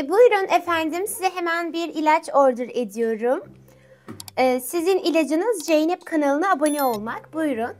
E, buyurun efendim size hemen bir ilaç order ediyorum. E, sizin ilacınız Zeynep kanalına abone olmak. Buyurun.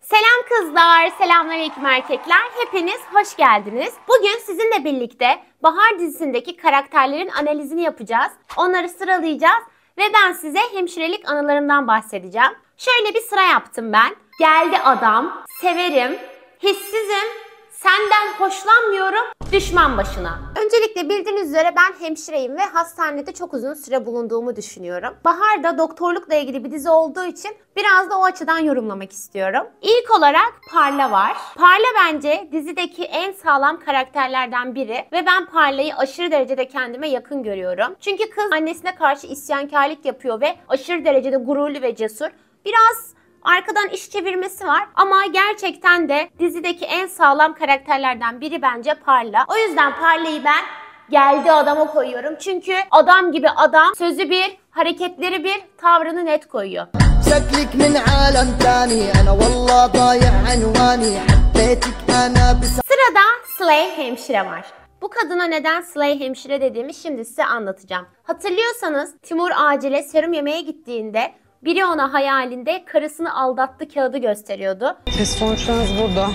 Selam kızlar, selamünaleyküm erkekler. Hepiniz hoş geldiniz. Bugün sizinle birlikte Bahar dizisindeki karakterlerin analizini yapacağız. Onları sıralayacağız ve ben size hemşirelik anılarımdan bahsedeceğim. Şöyle bir sıra yaptım ben. Geldi adam, severim, hissizim, senden hoşlanmıyorum, düşman başına. Öncelikle bildiğiniz üzere ben hemşireyim ve hastanede çok uzun süre bulunduğumu düşünüyorum. Bahar da doktorlukla ilgili bir dizi olduğu için biraz da o açıdan yorumlamak istiyorum. İlk olarak Parla var. Parla bence dizideki en sağlam karakterlerden biri ve ben Parla'yı aşırı derecede kendime yakın görüyorum. Çünkü kız annesine karşı isyankarlık yapıyor ve aşırı derecede gururlu ve cesur. Biraz Arkadan iş çevirmesi var ama gerçekten de dizideki en sağlam karakterlerden biri bence Parla. O yüzden Parla'yı ben geldi adama koyuyorum. Çünkü adam gibi adam sözü bir, hareketleri bir, tavrını net koyuyor. شكلك من عالم تاني انا والله ضايع عنواني حبيتك انا بس Sırada Slay hemşire var. Bu kadına neden Slay hemşire dediğimi şimdi size anlatacağım. Hatırlıyorsanız Timur acile serum yemeye gittiğinde biri ona hayalinde karısını aldattı kağıdı gösteriyordu. Test sonuçlarınız burada.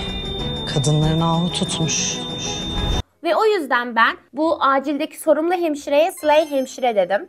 Kadınların ahı tutmuş. Ve o yüzden ben bu acildeki sorumlu hemşireye Slay hemşire dedim.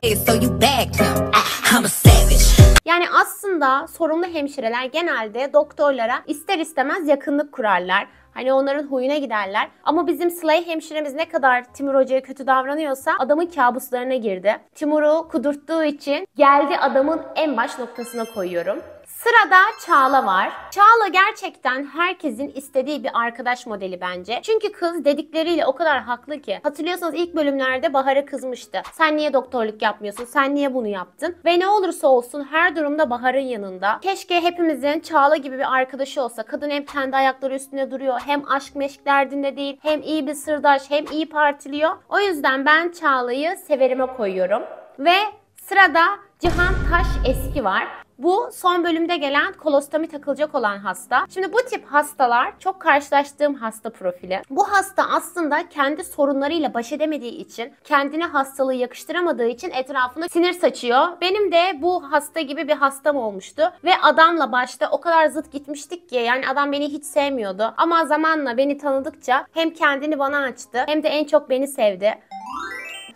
savage. Yani aslında sorumlu hemşireler genelde doktorlara ister istemez yakınlık kurarlar. Hani onların huyuna giderler. Ama bizim Slay hemşiremiz ne kadar Timur Hoca'ya kötü davranıyorsa adamın kabuslarına girdi. Timur'u kudurttuğu için geldi adamın en baş noktasına koyuyorum. Sırada Çağla var. Çağla gerçekten herkesin istediği bir arkadaş modeli bence. Çünkü kız dedikleriyle o kadar haklı ki. Hatırlıyorsanız ilk bölümlerde Bahar'a kızmıştı. Sen niye doktorluk yapmıyorsun? Sen niye bunu yaptın? Ve ne olursa olsun her durumda Bahar'ın yanında. Keşke hepimizin Çağla gibi bir arkadaşı olsa. Kadın hem kendi ayakları üstünde duruyor, hem aşk meşk derdinde değil, hem iyi bir sırdaş, hem iyi partiliyor. O yüzden ben Çağla'yı severime koyuyorum. Ve sırada Cihan Taş Eski var. Bu son bölümde gelen kolostomi takılacak olan hasta. Şimdi bu tip hastalar çok karşılaştığım hasta profili. Bu hasta aslında kendi sorunlarıyla baş edemediği için, kendine hastalığı yakıştıramadığı için etrafına sinir saçıyor. Benim de bu hasta gibi bir hastam olmuştu. Ve adamla başta o kadar zıt gitmiştik ki yani adam beni hiç sevmiyordu. Ama zamanla beni tanıdıkça hem kendini bana açtı hem de en çok beni sevdi.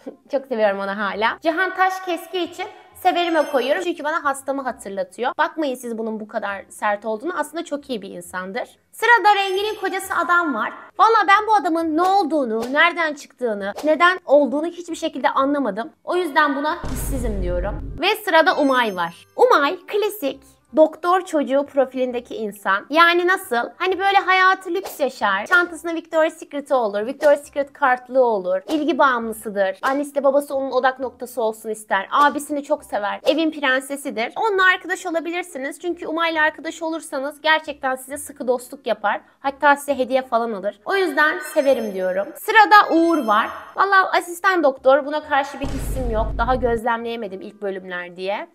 çok seviyorum onu hala. Cihan Taş Keski için severime koyuyorum çünkü bana hastamı hatırlatıyor. Bakmayın siz bunun bu kadar sert olduğunu. Aslında çok iyi bir insandır. Sırada Rengi'nin kocası adam var. Valla ben bu adamın ne olduğunu, nereden çıktığını, neden olduğunu hiçbir şekilde anlamadım. O yüzden buna hissizim diyorum. Ve sırada Umay var. Umay klasik doktor çocuğu profilindeki insan. Yani nasıl? Hani böyle hayatı lüks yaşar. Çantasında Victoria's Secret'ı olur. Victoria's Secret kartlığı olur. İlgi bağımlısıdır. Annesi de babası onun odak noktası olsun ister. Abisini çok sever. Evin prensesidir. Onunla arkadaş olabilirsiniz. Çünkü Umay'la arkadaş olursanız gerçekten size sıkı dostluk yapar. Hatta size hediye falan alır. O yüzden severim diyorum. Sırada Uğur var. Valla asistan doktor. Buna karşı bir hissim yok. Daha gözlemleyemedim ilk bölümler diye.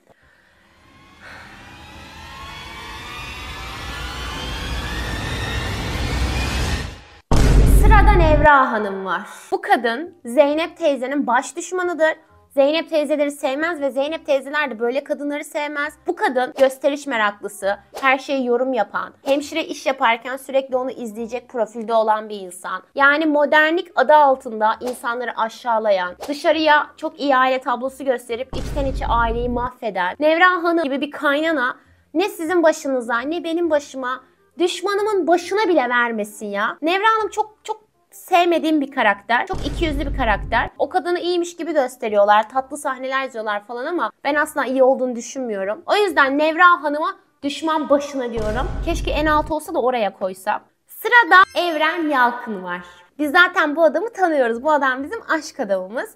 Sırada Nevra Hanım var. Bu kadın Zeynep teyzenin baş düşmanıdır. Zeynep teyzeleri sevmez ve Zeynep teyzeler de böyle kadınları sevmez. Bu kadın gösteriş meraklısı, her şeyi yorum yapan, hemşire iş yaparken sürekli onu izleyecek profilde olan bir insan. Yani modernlik adı altında insanları aşağılayan, dışarıya çok iyi aile tablosu gösterip içten içe aileyi mahveden, Nevra Hanım gibi bir kaynana ne sizin başınıza ne benim başıma düşmanımın başına bile vermesin ya. Nevra Hanım çok çok sevmediğim bir karakter. Çok ikiyüzlü bir karakter. O kadını iyiymiş gibi gösteriyorlar. Tatlı sahneler izliyorlar falan ama ben aslında iyi olduğunu düşünmüyorum. O yüzden Nevra Hanım'a düşman başına diyorum. Keşke en alt olsa da oraya koysam. Sırada Evren Yalkın var. Biz zaten bu adamı tanıyoruz. Bu adam bizim aşk adamımız.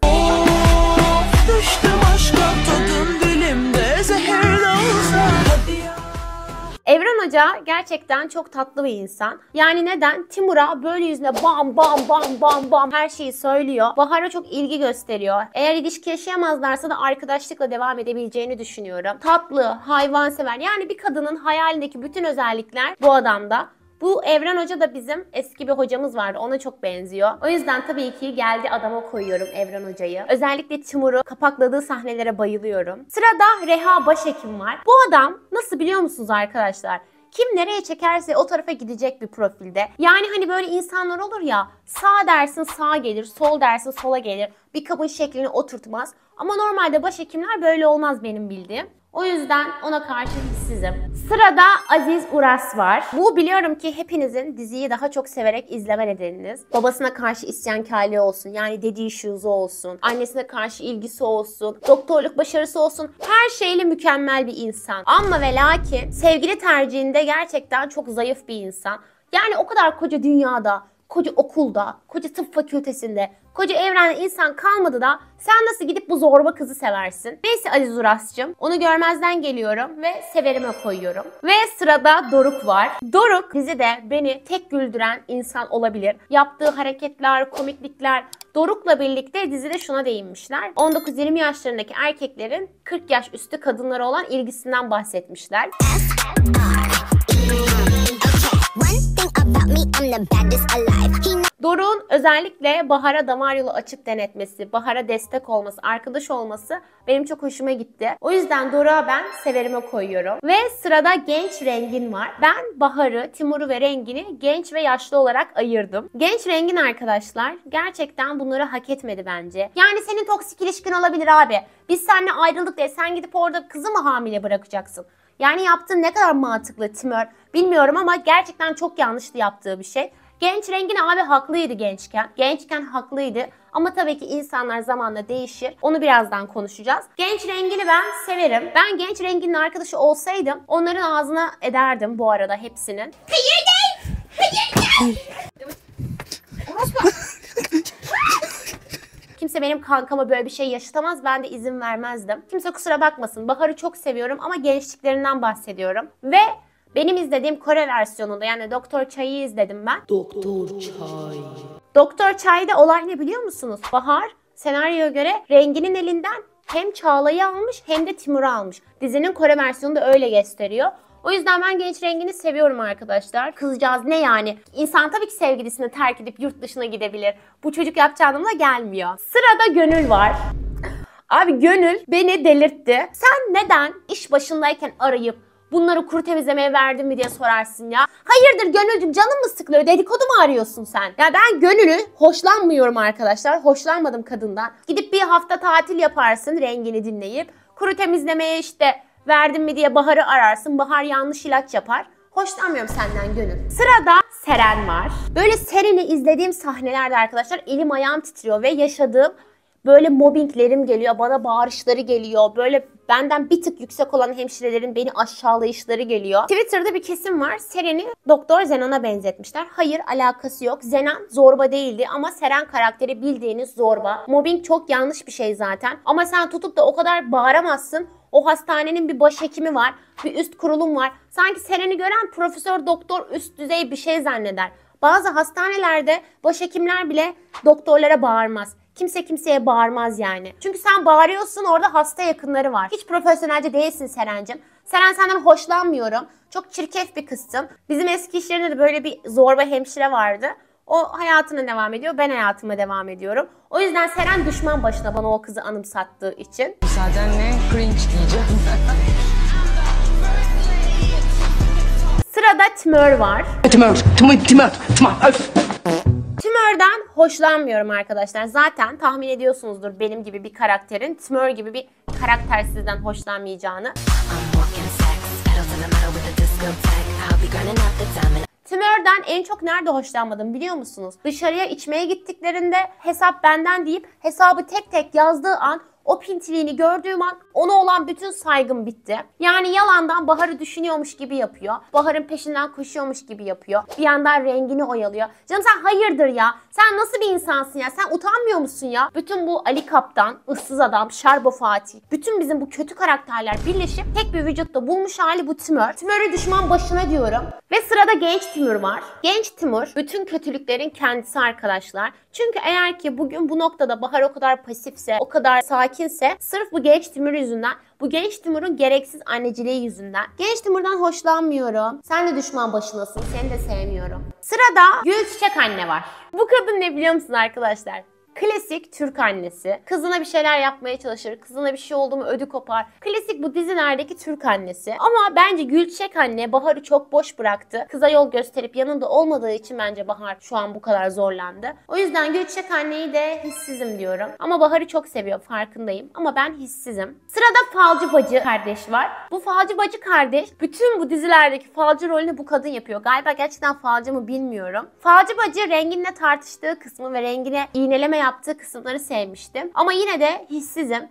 Düştüm aşka tadım dilimde zehirli olsa Evren Hoca gerçekten çok tatlı bir insan. Yani neden? Timur'a böyle yüzüne bam bam bam bam bam her şeyi söylüyor. Bahar'a çok ilgi gösteriyor. Eğer ilişki yaşayamazlarsa da arkadaşlıkla devam edebileceğini düşünüyorum. Tatlı, hayvansever. Yani bir kadının hayalindeki bütün özellikler bu adamda. Bu Evren Hoca da bizim eski bir hocamız vardı. Ona çok benziyor. O yüzden tabii ki geldi adama koyuyorum Evren Hoca'yı. Özellikle Timur'u kapakladığı sahnelere bayılıyorum. Sırada Reha Başhekim var. Bu adam nasıl biliyor musunuz arkadaşlar? Kim nereye çekerse o tarafa gidecek bir profilde. Yani hani böyle insanlar olur ya sağ dersin sağa gelir, sol dersin sola gelir. Bir kabın şeklini oturtmaz. Ama normalde başhekimler böyle olmaz benim bildiğim. O yüzden ona karşı hissizim. Sırada Aziz Uras var. Bu biliyorum ki hepinizin diziyi daha çok severek izleme nedeniniz. Babasına karşı isyankarlığı olsun, yani dediği şuzu olsun, annesine karşı ilgisi olsun, doktorluk başarısı olsun, her şeyle mükemmel bir insan. Ama ve lakin sevgili tercihinde gerçekten çok zayıf bir insan. Yani o kadar koca dünyada, koca okulda, koca tıp fakültesinde, koca evrende insan kalmadı da sen nasıl gidip bu zorba kızı seversin? Neyse Aziz Uras'cığım onu görmezden geliyorum ve severime koyuyorum. Ve sırada Doruk var. Doruk dizide beni tek güldüren insan olabilir. Yaptığı hareketler, komiklikler, Doruk'la birlikte dizide şuna değinmişler. 19-20 yaşlarındaki erkeklerin 40 yaş üstü kadınlara olan ilgisinden bahsetmişler. Doruk'un özellikle Bahar'a damar yolu açık denetmesi, Bahar'a destek olması, arkadaş olması benim çok hoşuma gitti. O yüzden Doruk'a ben severime koyuyorum. Ve sırada genç Rengin var. Ben Bahar'ı, Timur'u ve Rengin'i genç ve yaşlı olarak ayırdım. Genç Rengin arkadaşlar gerçekten bunları hak etmedi bence. Yani senin toksik ilişkin olabilir abi. Biz seninle ayrıldık diye sen gidip orada kızı mı hamile bırakacaksın? Yani yaptığın ne kadar mantıklı Timur bilmiyorum ama gerçekten çok yanlıştı yaptığı bir şey. Genç rengin abi haklıydı gençken. Gençken haklıydı. Ama tabii ki insanlar zamanla değişir. Onu birazdan konuşacağız. Genç rengini ben severim. Ben genç renginin arkadaşı olsaydım onların ağzına ederdim bu arada hepsinin. Hayır değil! Hayır değil! Kimse benim kankama böyle bir şey yaşatamaz. Ben de izin vermezdim. Kimse kusura bakmasın. Bahar'ı çok seviyorum ama gençliklerinden bahsediyorum. Ve benim izlediğim Kore versiyonunda yani Doktor Chay'ı izledim ben. Doktor Chay. Doktor Chay'da olay ne biliyor musunuz? Bahar senaryoya göre renginin elinden hem Çağla'yı almış hem de Timur'u almış. Dizinin Kore versiyonu da öyle gösteriyor. O yüzden ben genç rengini seviyorum arkadaşlar. Kızcağız ne yani? İnsan tabii ki sevgilisini terk edip yurt dışına gidebilir. Bu çocuk yapacağı anlamına gelmiyor. Sırada Gönül var. Abi Gönül beni delirtti. Sen neden iş başındayken arayıp bunları kuru temizlemeye verdin mi diye sorarsın ya. Hayırdır Gönülcüm canın mı sıkılıyor? Dedikodu mu arıyorsun sen? Ya ben Gönül'ü hoşlanmıyorum arkadaşlar. Hoşlanmadım kadından. Gidip bir hafta tatil yaparsın rengini dinleyip. Kuru temizlemeye işte verdin mi diye Bahar'ı ararsın. Bahar yanlış ilaç yapar. Hoşlanmıyorum senden Gönül. Sırada Seren var. Böyle Seren'i izlediğim sahnelerde arkadaşlar elim ayağım titriyor ve yaşadığım böyle mobbinglerim geliyor, bana bağırışları geliyor. Böyle benden bir tık yüksek olan hemşirelerin beni aşağılayışları geliyor. Twitter'da bir kesim var. Seren'i Doktor Zenon'a benzetmişler. Hayır alakası yok. Zenan zorba değildi ama Seren karakteri bildiğiniz zorba. Mobbing çok yanlış bir şey zaten. Ama sen tutup da o kadar bağıramazsın. O hastanenin bir başhekimi var, bir üst kurulum var. Sanki Seren'i gören profesör doktor üst düzey bir şey zanneder. Bazı hastanelerde başhekimler bile doktorlara bağırmaz. Kimse kimseye bağırmaz yani. Çünkü sen bağırıyorsun orada hasta yakınları var. Hiç profesyonelce değilsin Seren'cim. Seren senden hoşlanmıyorum. Çok çirkef bir kızsın. Bizim eski iş yerinde de böyle bir zorba hemşire vardı. O hayatına devam ediyor, ben hayatıma devam ediyorum. O yüzden Seren düşman başına bana o kızı anımsattığı için. Müsaadenle cringe diyeceğim. Sırada Timur var. Timur, Timur, Timur, Timur. Öf. Timur'dan hoşlanmıyorum arkadaşlar. Zaten tahmin ediyorsunuzdur benim gibi bir karakterin Timur gibi bir hoşlanmayacağını. Out the diamond. Timur'dan en çok nerede hoşlanmadım biliyor musunuz? Dışarıya içmeye gittiklerinde hesap benden deyip hesabı tek tek yazdığı an o pintiliğini gördüğüm an ona olan bütün saygım bitti. Yani yalandan Bahar'ı düşünüyormuş gibi yapıyor. Bahar'ın peşinden koşuyormuş gibi yapıyor. Bir yandan rengini oyalıyor. Canım sen hayırdır ya? Sen nasıl bir insansın ya? Sen utanmıyor musun ya? Bütün bu Ali Kaptan, ıssız adam, Şarbo Fatih, bütün bizim bu kötü karakterler birleşip tek bir vücutta bulmuş hali bu Timur. Timur'u düşman başına diyorum. Ve sırada genç Timur var. Genç Timur bütün kötülüklerin kendisi arkadaşlar. Çünkü eğer ki bugün bu noktada Bahar o kadar pasifse, o kadar sakin sakinse sırf bu genç Timur yüzünden, bu genç Timur'un gereksiz anneciliği yüzünden. Genç Timur'dan hoşlanmıyorum. Sen de düşman başınasın. Seni de sevmiyorum. Sırada Gül Çiçek anne var. Bu kadın ne biliyor musun arkadaşlar? Klasik Türk annesi. Kızına bir şeyler yapmaya çalışır. Kızına bir şey oldu mu ödü kopar. Klasik bu dizilerdeki Türk annesi. Ama bence Gülçek anne Bahar'ı çok boş bıraktı. Kıza yol gösterip yanında olmadığı için bence Bahar şu an bu kadar zorlandı. O yüzden Gülçek anneyi de hissizim diyorum. Ama Bahar'ı çok seviyor farkındayım. Ama ben hissizim. Sırada Falcı Bacı kardeş var. Bu Falcı Bacı kardeş bütün bu dizilerdeki falcı rolünü bu kadın yapıyor. Galiba gerçekten falcı mı bilmiyorum. Falcı Bacı renginle tartıştığı kısmı ve rengine iğneleme yaptığı kısımları sevmiştim. Ama yine de hissizim.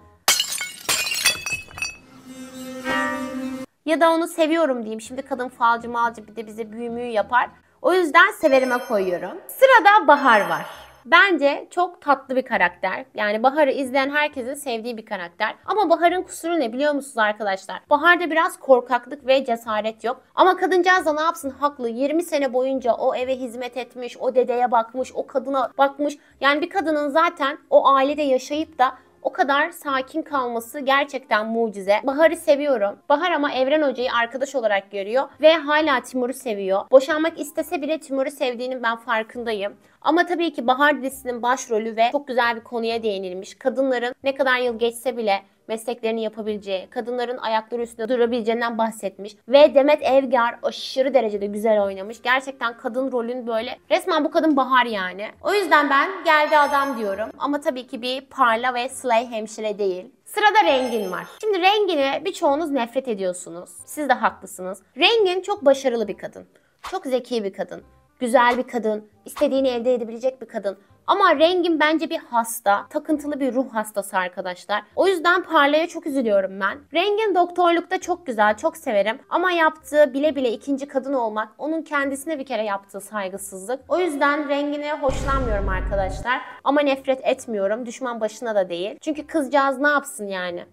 Ya da onu seviyorum diyeyim. Şimdi kadın falcı malcı bir de bize büyümüyü yapar. O yüzden severime koyuyorum. Sırada Bahar var. Bence çok tatlı bir karakter. Yani Bahar'ı izleyen herkesin sevdiği bir karakter. Ama Bahar'ın kusuru ne biliyor musunuz arkadaşlar? Bahar'da biraz korkaklık ve cesaret yok. Ama kadıncağız da ne yapsın haklı. 20 sene boyunca o eve hizmet etmiş, o dedeye bakmış, o kadına bakmış. Yani bir kadının zaten o ailede yaşayıp da o kadar sakin kalması gerçekten mucize. Bahar'ı seviyorum. Bahar ama Evren Hoca'yı arkadaş olarak görüyor ve hala Timur'u seviyor. Boşanmak istese bile Timur'u sevdiğinin ben farkındayım. Ama tabii ki Bahar dizisinin başrolü ve çok güzel bir konuya değinilmiş. Kadınların ne kadar yıl geçse bile mesleklerini yapabileceği, kadınların ayakları üstünde durabileceğinden bahsetmiş. Ve Demet Evgar aşırı derecede güzel oynamış. Gerçekten kadın rolün böyle resmen bu kadın bahar yani. O yüzden ben geldi adam diyorum. Ama tabii ki bir parla ve slay hemşire değil. Sırada Rengin var. Şimdi Rengin'e birçoğunuz nefret ediyorsunuz. Siz de haklısınız. Rengin çok başarılı bir kadın. Çok zeki bir kadın. Güzel bir kadın. istediğini elde edebilecek bir kadın. Ama Rengin bence bir hasta. Takıntılı bir ruh hastası arkadaşlar. O yüzden Parla'ya çok üzülüyorum ben. Rengin doktorlukta çok güzel, çok severim. Ama yaptığı bile bile ikinci kadın olmak onun kendisine bir kere yaptığı saygısızlık. O yüzden Rengin'e hoşlanmıyorum arkadaşlar. Ama nefret etmiyorum. Düşman başına da değil. Çünkü kızcağız ne yapsın yani?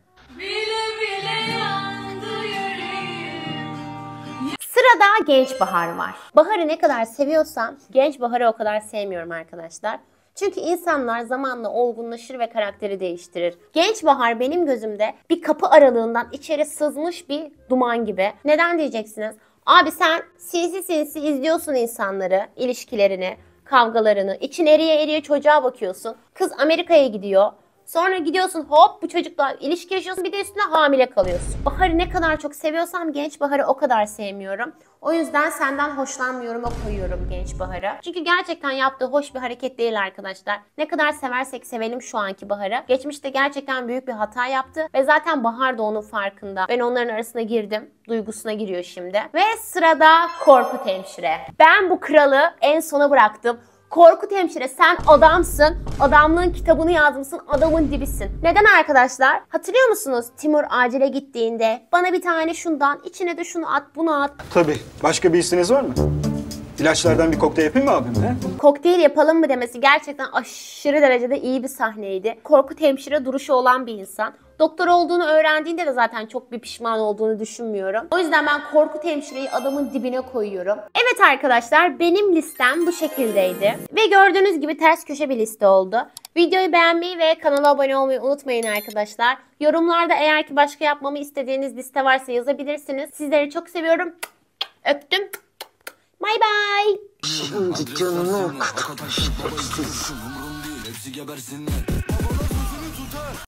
Sırada Genç Bahar var. Bahar'ı ne kadar seviyorsam Genç Bahar'ı o kadar sevmiyorum arkadaşlar. Çünkü insanlar zamanla olgunlaşır ve karakteri değiştirir. Genç Bahar benim gözümde bir kapı aralığından içeri sızmış bir duman gibi. Neden diyeceksiniz? Abi sen sinsi sinsi izliyorsun insanları, ilişkilerini, kavgalarını. İçin eriye eriye çocuğa bakıyorsun. Kız Amerika'ya gidiyor. Sonra gidiyorsun hop bu çocukla ilişki yaşıyorsun bir de üstüne hamile kalıyorsun. Bahar'ı ne kadar çok seviyorsam genç Bahar'ı o kadar sevmiyorum. O yüzden senden hoşlanmıyorum'a koyuyorum genç Bahar'ı. Çünkü gerçekten yaptığı hoş bir hareket değil arkadaşlar. Ne kadar seversek sevelim şu anki Bahar'ı. Geçmişte gerçekten büyük bir hata yaptı ve zaten Bahar da onun farkında. Ben onların arasına girdim. Duygusuna giriyor şimdi. Ve sırada Korkut Hemşire. Ben bu kralı en sona bıraktım. Korkut hemşire sen adamsın. Adamlığın kitabını yazmışsın. Adamın dibisin. Neden arkadaşlar? Hatırlıyor musunuz? Timur acile gittiğinde bana bir tane şundan içine de şunu at bunu at. Tabii. Başka bir isteğiniz var mı? İlaçlardan bir kokteyl yapayım mı abim? He? Kokteyl yapalım mı demesi gerçekten aşırı derecede iyi bir sahneydi. Korkut hemşire duruşu olan bir insan. Doktor olduğunu öğrendiğinde de zaten çok bir pişman olduğunu düşünmüyorum. O yüzden ben Korkut hemşireyi adamın dibine koyuyorum. Evet arkadaşlar benim listem bu şekildeydi. Ve gördüğünüz gibi ters köşe bir liste oldu. Videoyu beğenmeyi ve kanala abone olmayı unutmayın arkadaşlar. Yorumlarda eğer ki başka yapmamı istediğiniz liste varsa yazabilirsiniz. Sizleri çok seviyorum. Öptüm. Bye bye. Şimdi canını Hepsi gebersinler